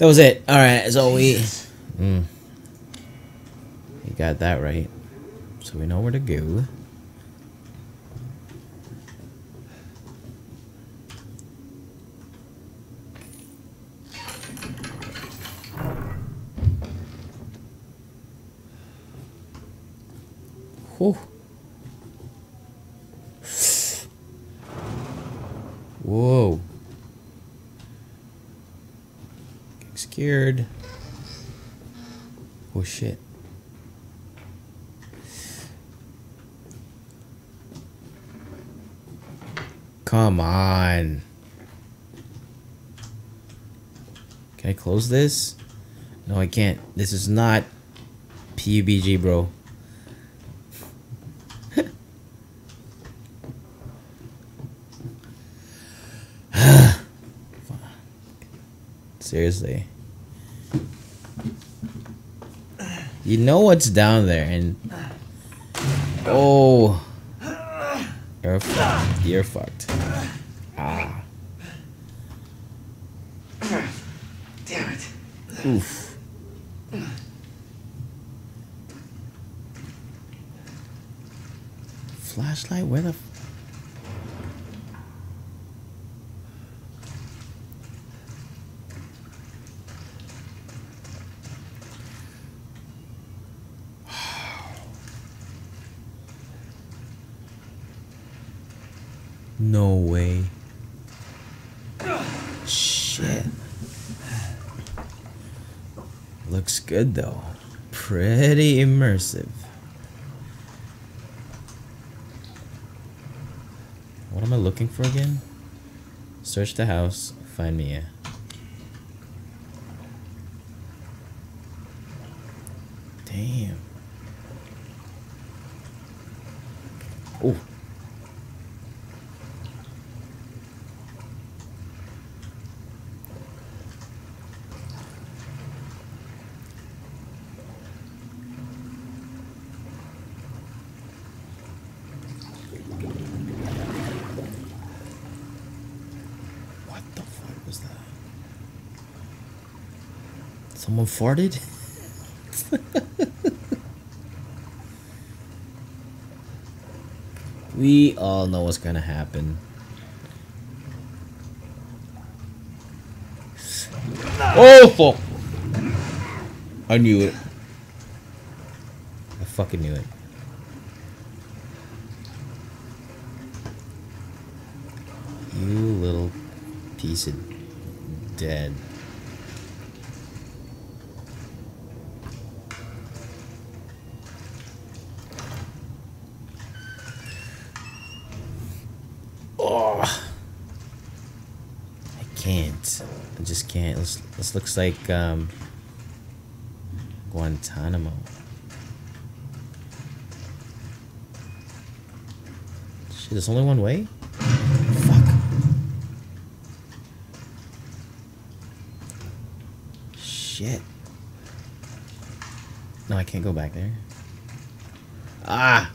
That was it. All right, so we. Mm, you got that right. So we know where to go. Whew. Whoa. Getting Oh shit. Come on. Can I close this? No, I can't. This is not PUBG, bro. Seriously. You know what's down there and Oh You're fucked. You're fucked. Ah. Damn it. Oof. Flashlight? Where the No way. Shit. Looks good though. Pretty immersive. What am I looking for again? Search the house, find Mia. Damn. Oh. What the fuck was that? Someone farted? we all know what's gonna happen. Oh fuck! I knew it. I fucking knew it. You little piece of dead. Oh, I can't. I just can't. This, this looks like um, Guantanamo. Shit, there's only one way? Fuck. Shit. No, I can't go back there. Ah!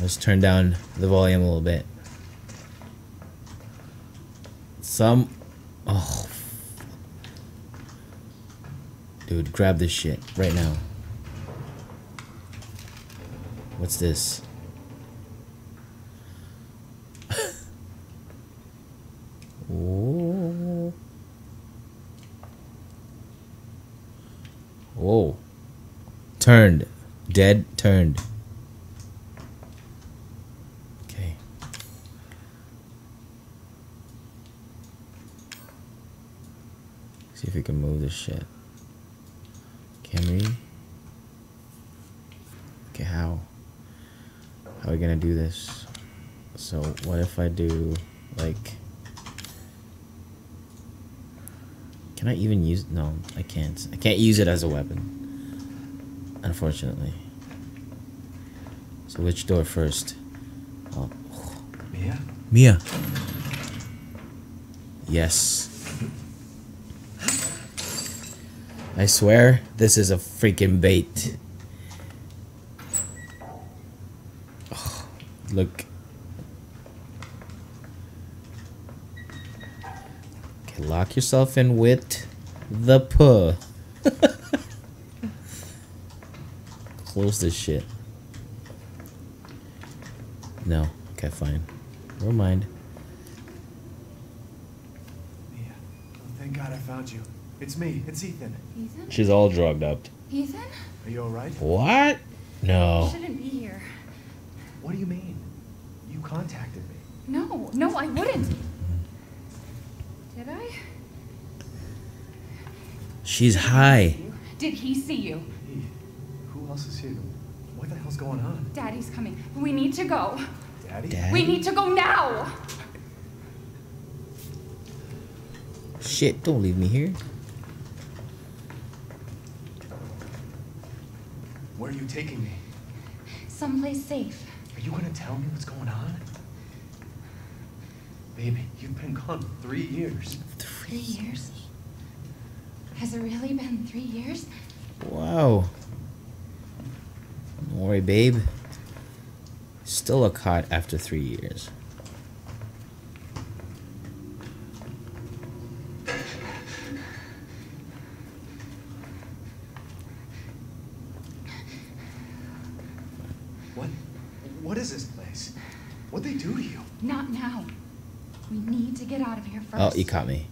Let's turn down the volume a little bit. Some. Oh. Dude, grab this shit right now. What's this? oh. Whoa. Turned. Dead turned. Okay. See if we can move this shit. Can we? Okay, how? How are we gonna do this? So, what if I do, like... Can I even use... No, I can't. I can't use it as a weapon. Unfortunately. So which door first? Oh. Mia? Mia. Yes. I swear, this is a freaking bait. Oh, look. Okay, lock yourself in with the puh. Close this shit. No. Okay, fine. Never mind. Mia. Oh, thank God I found you. It's me. It's Ethan. Ethan? She's all drugged up. Ethan? Are you alright? What? No. You shouldn't be here. What do you mean? You contacted me. No, no, I wouldn't. Did I? She's high. Did he see you? Hey, who else is here? What the hell's going on? Daddy's coming. We need to go. Daddy? Dad? We need to go now. Shit, don't leave me here. Where are you taking me? Someplace safe. Are you gonna tell me what's going on? Baby, you've been gone three years. Three years? Has it really been three years? Wow. Don't worry, babe. Still a cot after three years. What? What is this place? What'd they do to you? Not now. We need to get out of here first. Oh, you caught me.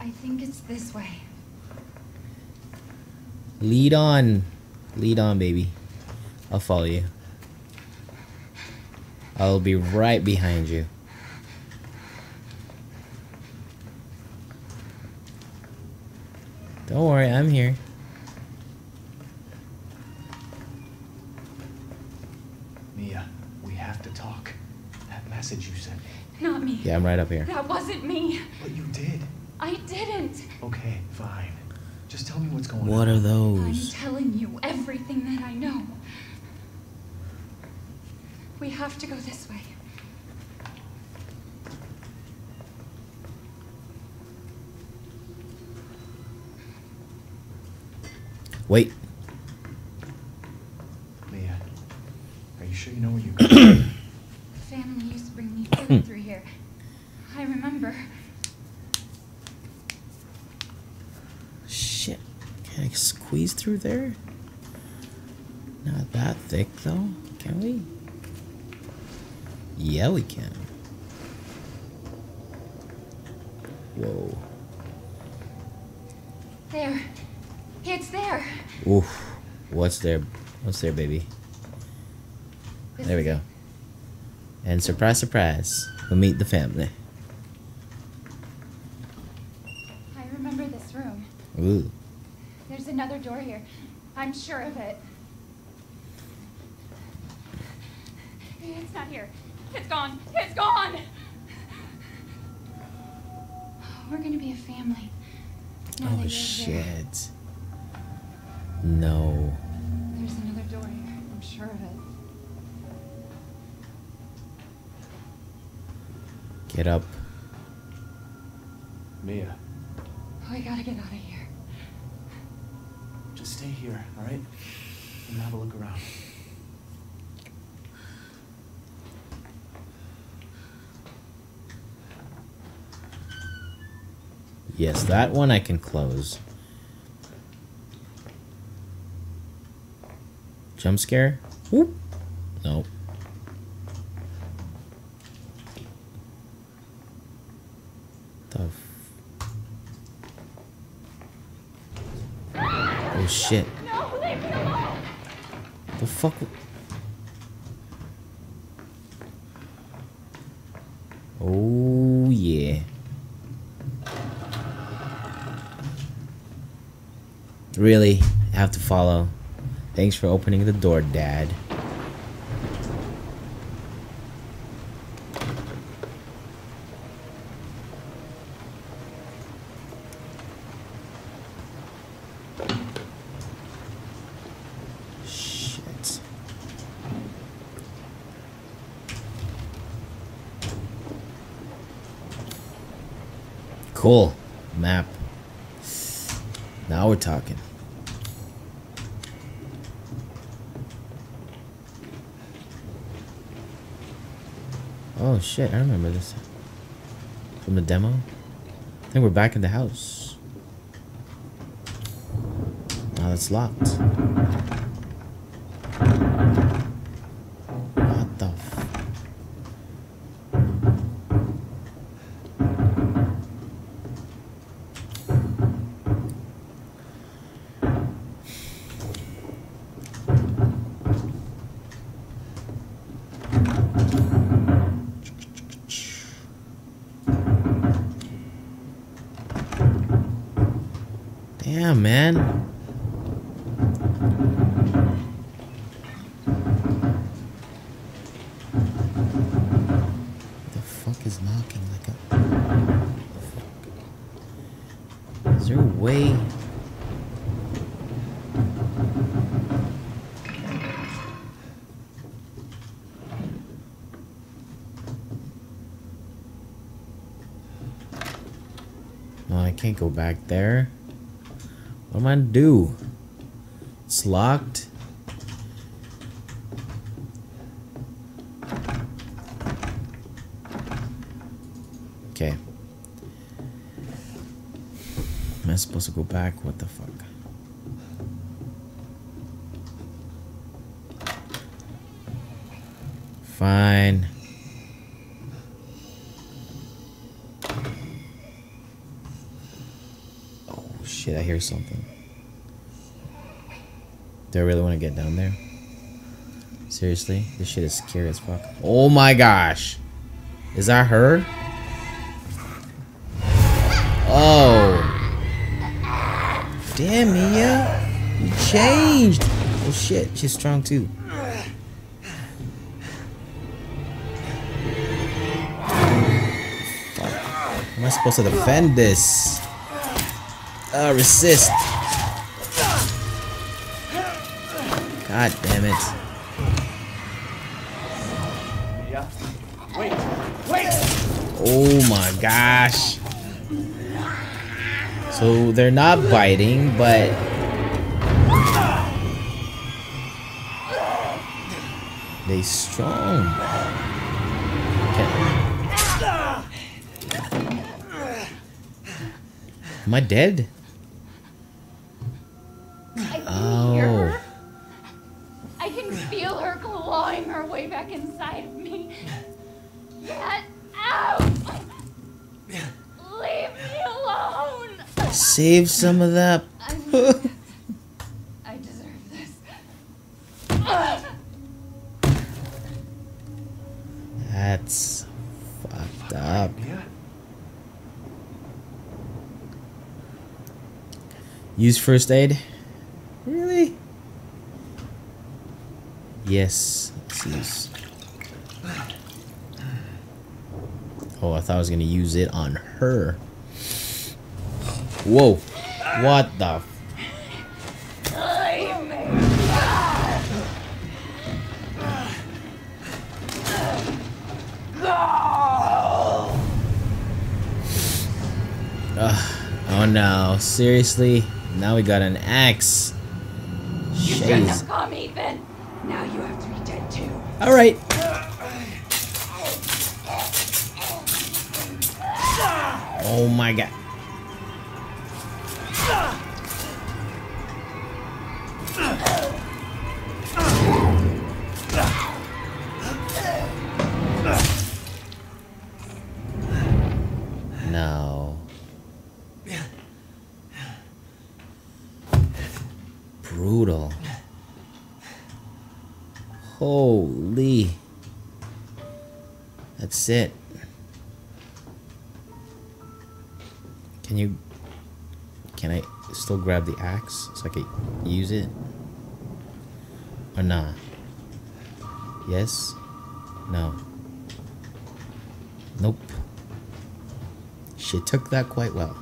I think it's this way. Lead on. Lead on, baby. I'll follow you. I'll be right behind you. Don't worry, I'm here. Mia, we have to talk. That message you sent me. Not me. Yeah, I'm right up here. That wasn't me. But you did. I didn't. Okay, fine. Just tell me what's going on. What are those? I'm telling you everything that I know. We have to go this way. Wait. Mia, are you sure you know where you're going? Family used to bring me food through here. I remember. Shit. Can I squeeze through there? Not that thick, though. Can we? Yeah, we can. Whoa. There. It's there. Oof. What's there? What's there, baby? There we go. And surprise, surprise, we meet the family. I remember this room. Ooh. There's another door here. I'm sure of it. It's not here. It's gone. It's gone. We're gonna be a family. Now Oh shit. No. There's another door here. I'm sure of it. Get up. Mia, oh, We gotta get out of here. Just stay here, alright? And have a look around. Yes, that one I can close. Jump scare? Whoop. Nope. The f- Oh shit. The fuck? Oh yeah. Really, have to follow. Thanks for opening the door, Dad. Shit. Cool. Map. Now we're talking. Oh shit, I remember this. From the demo? I think we're back in the house. Now it's locked. What the f- Damn, man. The fuck is knocking like a. Is there a way? No, I can't go back there. What am I gonna do? It's locked. Okay. Am I supposed to go back? What the fuck? Fine. Shit, I hear something. Do I really want to get down there? Seriously? This shit is scary as fuck. Oh my gosh. Is that her? Oh. Damn, Mia. You changed. Oh shit, she's strong too. Fuck. Am I supposed to defend this? Uh, resist. God damn it. Oh my gosh. So they're not biting, but they strong. Okay. Am I dead? Save some of that. I, deserve this. That's fucked up. Use first aid? Really? Yes. Let's use. Oh, I thought I was gonna use it on her. Whoa. What the? F- oh no. Seriously? Now we got an axe. You shouldn't have come, Ethan. Now you have to be dead too. Alright. Oh my god. Holy. That's it. Can you... Can I still grab the axe so I can use it? Or nah? Yes? No. Nope. She took that quite well.